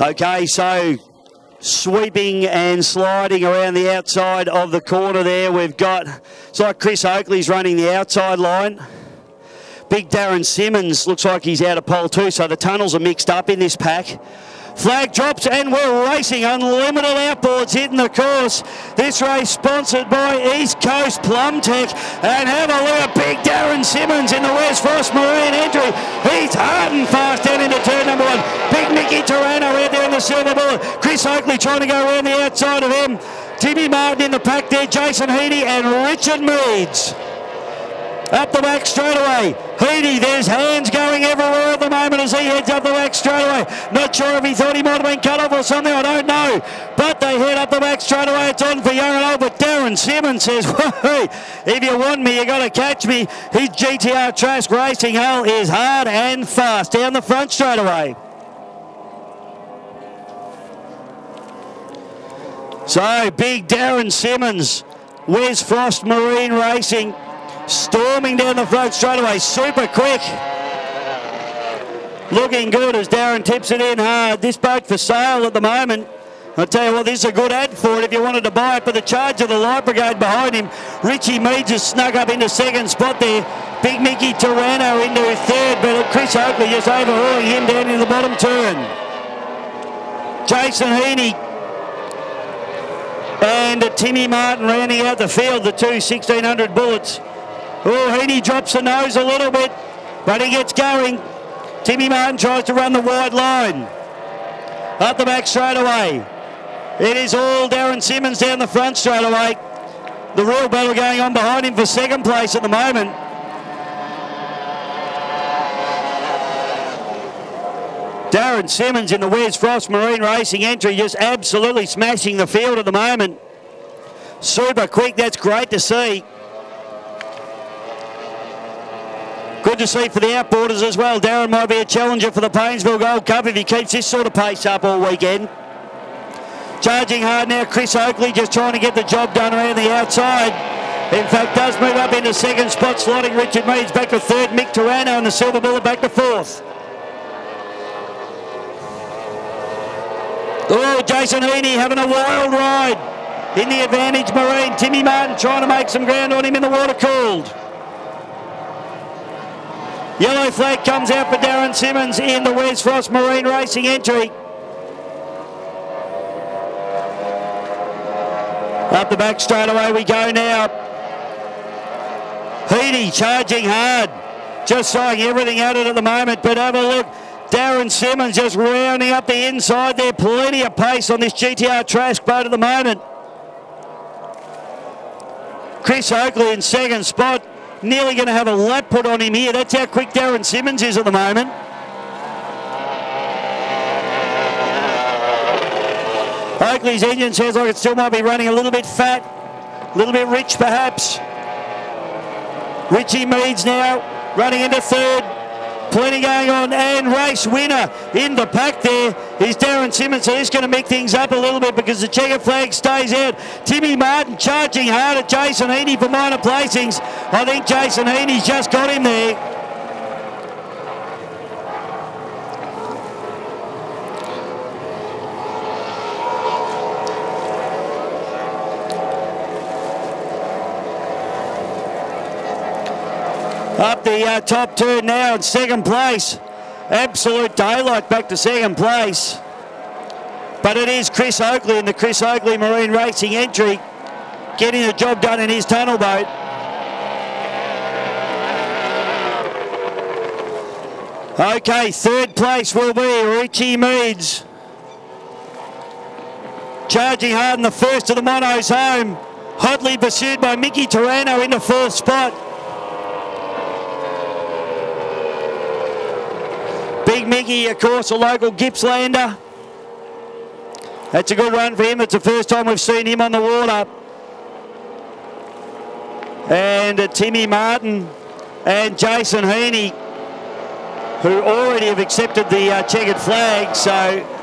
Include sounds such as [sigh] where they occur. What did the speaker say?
Okay, so sweeping and sliding around the outside of the corner there. We've got, it's like Chris Oakley's running the outside line. Big Darren Simmons looks like he's out of pole too, so the tunnels are mixed up in this pack. Flag drops and we're racing. Unlimited outboards hitting the course. This race sponsored by East Coast Plum Tech. And have a look at big Darren Simmons in the Wes Frost Marine entry. He's hard and fast down into turn number one. Big Mickey Tarano out there in the silver bullet. Chris Oakley trying to go around the outside of him. Timmy Martin in the pack there. Jason Heaney and Richard Meads. Up the back straight away. Heaney, there's hands going everywhere at the moment as he heads up the back straight away. Not sure if he thought he might have been cut off or something, I don't know. But they head up the back straight away. It's on for young and. But Darren Simmons says, [laughs] if you want me, you got to catch me. His GTR Trask Racing Hull is hard and fast down the front straight away. So big Darren Simmons, Wes Frost Marine Racing storming down the front straight away, super quick. Looking good as Darren tips it in hard. This boat for sale at the moment. I'll tell you what, this is a good ad for it if you wanted to buy it. But the charge of the Light Brigade behind him, Richie Mead just snuck up into second spot there. Big Mickey Tarano into third, but Chris Oakley just overhauling him down in the bottom turn. Jason Heaney and Timmy Martin rounding out the field, the two 1600 bullets. Oh, Heaney drops the nose a little bit, but he gets going. Timmy Martin tries to run the wide line. Up the back straight away. It is all Darren Simmons down the front straight away. The real battle going on behind him for second place at the moment. Darren Simmons in the Wes Frost Marine Racing entry just absolutely smashing the field at the moment. Super quick, that's great to see. To see for the outboarders as well. Darren might be a challenger for the Paynesville Gold Cup if he keeps this sort of pace up all weekend. Charging hard now, Chris Oakley just trying to get the job done around the outside. In fact, does move up into second spot, slotting Richard Meads back to third. Mick Tarano and the Silver Bullet back to fourth. Oh, Jason Heaney having a wild ride in the Advantage Marine. Timmy Martin trying to make some ground on him in the water cooled. Yellow flag comes out for Darren Simmons in the Wes Frost Marine Racing entry. Up the back straight away we go now. Heaney charging hard. Just throwing everything at it at the moment, but have a look. Darren Simmons just rounding up the inside there. Plenty of pace on this GTR Trask boat at the moment. Chris Oakley in second spot. Nearly going to have a lap put on him here. That's how quick Darren Simmons is at the moment. Oakley's engine sounds like it still might be running a little bit fat, a little bit rich perhaps. Richie Meads now running into third. Plenty going on and race winner in the pack there is Darren Simmons. So he's going to make things up a little bit because the checker flag stays out. Timmy Martin charging hard at Jason Heaney for minor placings. I think Jason Heaney's just got him there. Up the uh, top two now in second place. Absolute daylight back to second place. But it is Chris Oakley in the Chris Oakley Marine Racing entry getting the job done in his tunnel boat. Okay, third place will be Richie Meads. Charging hard in the first of the monos home. Hotly pursued by Mickey Tarano in the fourth spot. Mickey, of course, a local Gippslander. That's a good run for him. It's the first time we've seen him on the water. And uh, Timmy Martin and Jason Heaney, who already have accepted the uh, checkered flag. So